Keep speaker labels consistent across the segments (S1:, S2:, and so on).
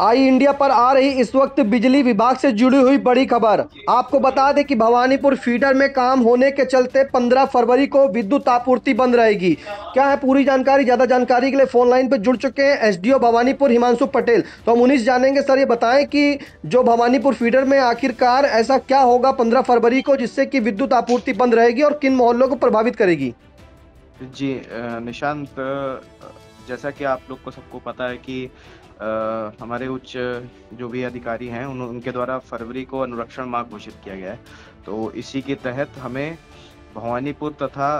S1: आई India पर आ रही इस वक्त बिजली विभाग से जुड़ी हुई बड़ी खबर। आपको बता दें कि भवानीपुर फीडर में काम होने के चलते 15 फरवरी को विद्युत आपूर्ति बंद रहेगी। क्या है पूरी जानकारी? ज़्यादा जानकारी के लिए फ़ोन लाइन पर जुड़ चुके हैं एसडीओ भवानीपुर हिमांशु पटेल। तो हम उन्नीस जानेंगे, सर, ये बताएँ कि जो भवानीपुर फीडर में आखिरकार ऐसा क्या होगा पंद्रह फरवरी को, जिससे कि विद्युत आपूर्ति बंद रहेगी और किन मोहल्लों को प्रभावित करेगी?
S2: जी निशांत जैसा कि आप लोग को सबको पता है कि आ, हमारे उच्च जो भी अधिकारी हैं उन, उनके द्वारा फरवरी को अनुरक्षण माह घोषित किया गया है। तो इसी के तहत हमें भवानीपुर तथा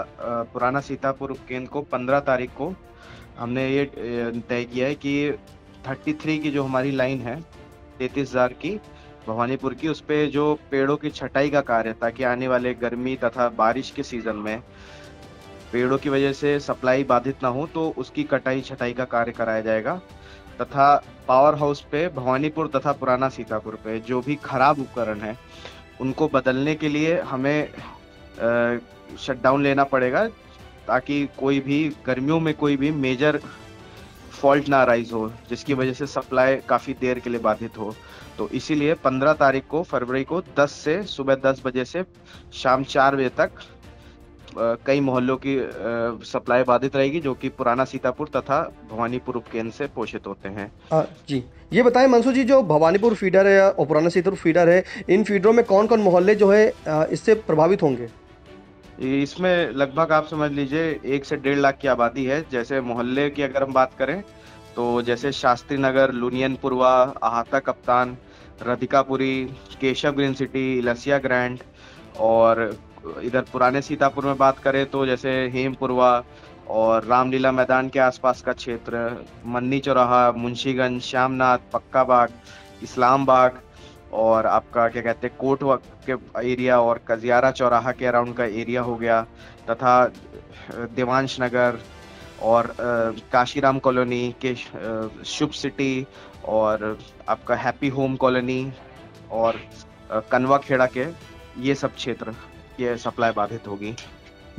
S2: पुराना सीतापुर केंद्र को 15 तारीख को हमने ये तय किया है कि 33 की जो हमारी लाइन है तैतीस हज़ार की भवानीपुर की उस पर जो पेड़ों की छटाई का कार्य ताकि आने वाले गर्मी तथा बारिश के सीज़न में पेड़ों की वजह से सप्लाई बाधित ना हो तो उसकी कटाई छटाई का कार्य कराया जाएगा। तथा पावर हाउस पे, भवानीपुर तथा पुराना सीतापुर पे जो भी खराब उपकरण है, उनको बदलने के लिए हमें शटडाउन लेना पड़ेगा, ताकि कोई भी, गर्मियों में कोई भी मेजर फॉल्ट ना राइज हो, जिसकी वजह से सप्लाई काफ़ी देर के लिए बाधित हो। तो इसीलिए 15 तारीख को, फरवरी को 10 से, सुबह 10 बजे से शाम चार बजे तक कई मोहल्लों की सप्लाई बाधित रहेगी जो कि पुराना सीतापुर तथा भवानीपुर उपकेंद्र से पोषित होते हैं।
S1: आ, जी। ये बताएँ मनसू जी जो भवानीपुर फीडर है और पुराना सीतापुर फीडर है इन फीडरों में कौन कौन मोहल्ले जो है इससे प्रभावित होंगे?
S2: इसमें लगभग आप समझ लीजिए एक से डेढ़ लाख की आबादी है। जैसे मोहल्ले की अगर हम बात करें तो जैसे Shastri Nagar Luniyanpurwa Ahata Kaptan Radhikapuri Keshav green city Lasiya grand और इधर पुराने सीतापुर में बात करें तो जैसे हेमपुरवा और रामलीला मैदान के आसपास का क्षेत्र, मन्नी चौराहा, मुंशीगंज, श्यामनाथ पक्का बाग इस्लाम बाग और आपका क्या कहते हैं कोट के एरिया और कजियारा चौराहा के अराउंड का एरिया हो गया, तथा देवांश नगर और काशीराम कॉलोनी के शुभ सिटी और आपका हैप्पी होम कॉलोनी और कनवा खेड़ा के ये सब क्षेत्र। सप्लाई बाधित होगी।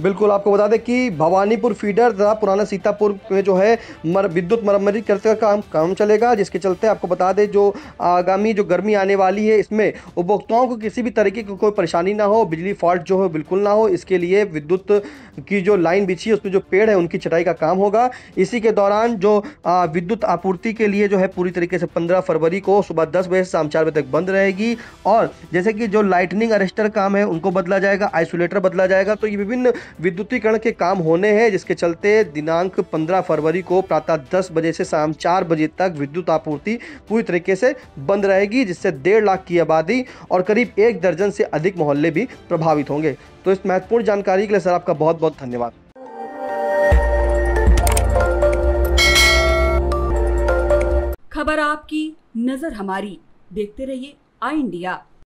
S1: बिल्कुल, आपको बता दें कि भवानीपुर फीडर तथा पुराना सीतापुर में जो है मर, विद्युत मरम्मत करते का काम काम चलेगा, जिसके चलते आपको बता दें जो आगामी जो गर्मी आने वाली है, इसमें उपभोक्ताओं को किसी भी तरीके की कोई परेशानी ना हो, बिजली फॉल्ट जो है बिल्कुल ना हो, इसके लिए विद्युत की जो लाइन बिछी है, उसमें जो पेड़ है, उनकी छटाई का काम होगा। इसी के दौरान जो विद्युत आपूर्ति के लिए जो है पूरी तरीके से पंद्रह फरवरी को सुबह दस बजे से शाम चार बजे तक बंद रहेगी और जैसे कि जो लाइटनिंग अरेस्टर काम है, उनको बदला जाएगा, आइसोलेटर बदला जाएगा तो ये विभिन्न विद्युतीकरण के काम होने हैं, जिसके चलते दिनांक 15 फरवरी को प्रातः 10 बजे से शाम 4 बजे तक विद्युत आपूर्ति पूरी तरीके से बंद रहेगी, जिससे डेढ़ लाख की आबादी और करीब एक दर्जन से अधिक मोहल्ले भी प्रभावित होंगे। तो इस महत्वपूर्ण जानकारी के लिए सर आपका बहुत बहुत धन्यवाद।
S3: खबर आपकी, नज़र हमारी। देखते रहिए आई इंडिया।